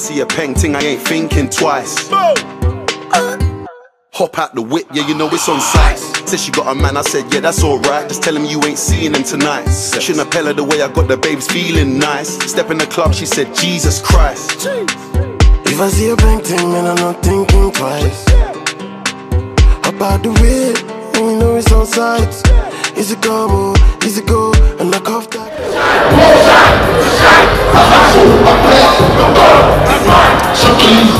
see a peng ting, I ain't thinking twice. Hop out the whip, yeah, you know it's on sight. Said she got a man, I said, yeah, that's alright. Just tell him you ain't seeing him tonight. Shouldn't have her the way I got the babes feeling nice. Step in the club, she said, Jesus Christ. If I see a bang thing, man, I'm not thinking twice. Hop out the whip, and you know it's on sight. Easy come, oh, easy go, and knock off that.